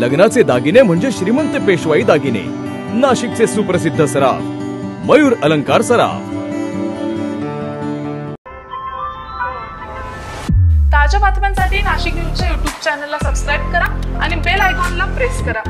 लग्नाचे दागिने म्हणजे श्रीमंत पेशवाई दागिने. नाशिकचे सुप्रसिद्ध सराफ मयूर अलंकार सराफ. ताज्या बातम्यांसाठी नाशिक न्यूजच्या युट्यूब चॅनलला सबस्क्राईब करा आणि बेल आयकॉनला प्रेस करा.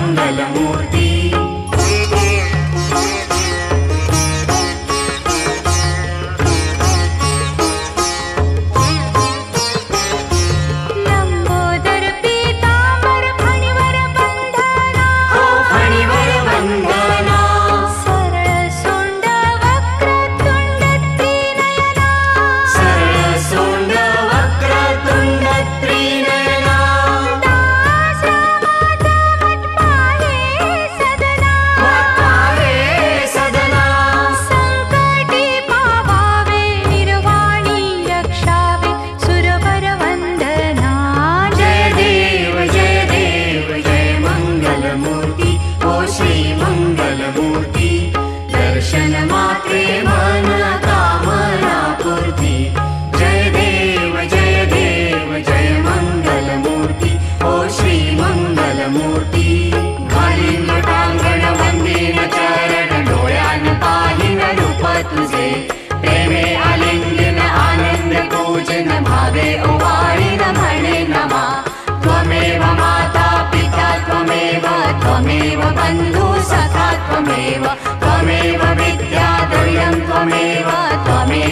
மங்களமூர்த்தி जय मात्रे जय देव जय देव जय मङ्गलमूर्ति ओ श्री मङ्गलमूर्ति हरिमताङ्गणवचरणी गरुपतिजे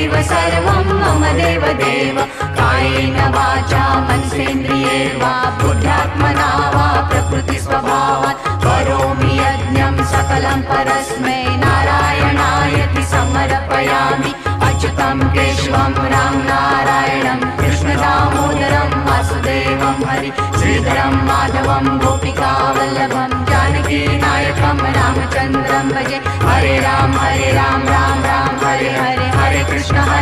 देव सर्वं मम देव देव कायेन वाचा मनसेन्द्रिये वा पुत्मना वा प्रकृतिस्वभावात्। करोमि यज्ञं सकलं परस्मै नारायणायति समर्पयामि। अच्युतं केशवं राम नारायणं कृष्णदामोदरं वासुदेवं हरि श्रीधरं माधवं गोपिकावल्लभं जानकीनाय पं रामचन्द्रं भजे। हरे राम हरे राम।